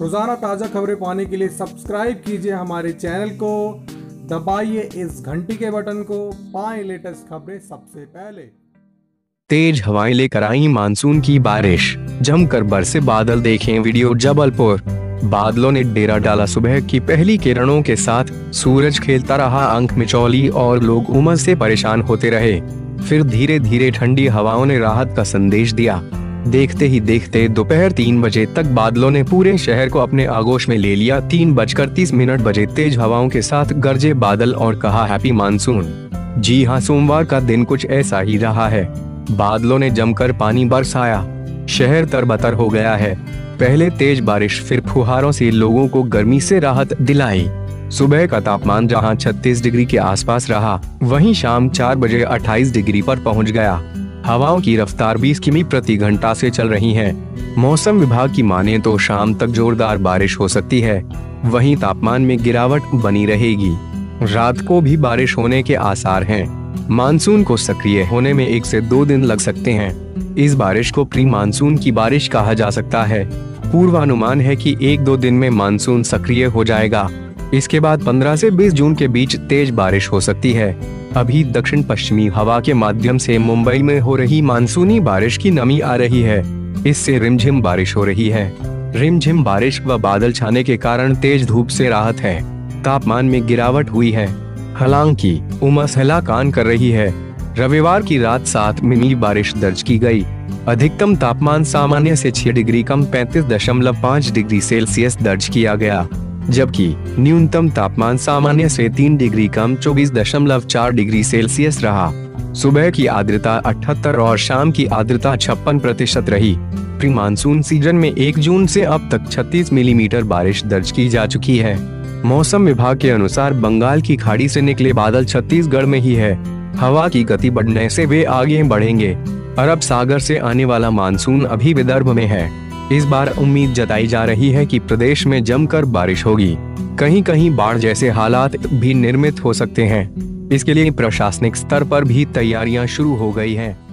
रोज़ाना ताज़ा खबरें पाने के लिए सब्सक्राइब कीजिए हमारे चैनल को। दबाइए इस घंटी के बटन को। पाए लेटेस्ट खबरें सबसे पहले। तेज हवाएँ लेकर आई मानसून की बारिश। जमकर बरसे बादल देखें वीडियो जबलपुर। बादलों ने डेरा डाला सुबह की पहली किरणों के साथ। सूरज खेलता रहा अंक मिचौली और लोग उमस से परेशान होते रहे। फिर धीरे धीरे ठंडी हवाओं ने राहत का संदेश दिया। देखते ही देखते दोपहर तीन बजे तक बादलों ने पूरे शहर को अपने आगोश में ले लिया। तीन बजकर तीस मिनट बजे तेज हवाओं के साथ गरजे बादल और कहा, हैप्पी मानसून। जी हाँ सोमवार का दिन कुछ ऐसा ही रहा है। बादलों ने जमकर पानी बरसाया। शहर तरबतर हो गया है। पहले तेज बारिश, फिर फुहारों से लोगों को गर्मी से राहत दिलाई। सुबह का तापमान जहाँ 36 डिग्री के आसपास रहा, वहीं शाम 4 बजे 28 डिग्री पर पहुँच गया। हवाओं की रफ्तार 20 किमी प्रति घंटा से चल रही है। मौसम विभाग की माने तो शाम तक जोरदार बारिश हो सकती है। वहीं तापमान में गिरावट बनी रहेगी। रात को भी बारिश होने के आसार हैं। मानसून को सक्रिय होने में एक से दो दिन लग सकते हैं। इस बारिश को प्री मानसून की बारिश कहा जा सकता है। पूर्वानुमान है कि एक दो दिन में मानसून सक्रिय हो जाएगा। इसके बाद 15 से 20 जून के बीच तेज बारिश हो सकती है। अभी दक्षिण पश्चिमी हवा के माध्यम से मुंबई में हो रही मानसूनी बारिश की नमी आ रही है। इससे रिमझिम बारिश हो रही है। रिमझिम बारिश व बादल छाने के कारण तेज धूप से राहत है। तापमान में गिरावट हुई है। हालाँकि, उमस कान कर रही है। रविवार की रात सात मिमी बारिश दर्ज की गई। अधिकतम तापमान सामान्य से 6 डिग्री कम पैंतीस दशमलव पाँच डिग्री सेल्सियस दर्ज किया गया। जबकि न्यूनतम तापमान सामान्य से तीन डिग्री कम चौबीस दशमलव चार डिग्री सेल्सियस रहा। सुबह की आर्द्रता अठहत्तर और शाम की आर्द्रता छप्पन प्रतिशत रही। प्री मानसून सीज़न में एक जून से अब तक 36 मिलीमीटर बारिश दर्ज की जा चुकी है। मौसम विभाग के अनुसार बंगाल की खाड़ी से निकले बादल छत्तीसगढ़ में ही है। हवा की गति बढ़ने से वे आगे बढ़ेंगे। अरब सागर से आने वाला मानसून अभी विदर्भ में है। इस बार उम्मीद जताई जा रही है कि प्रदेश में जमकर बारिश होगी कहीं कहीं बाढ़ जैसे हालात भी निर्मित हो सकते हैं इसके लिए प्रशासनिक स्तर पर भी तैयारियाँ शुरू हो गई हैं।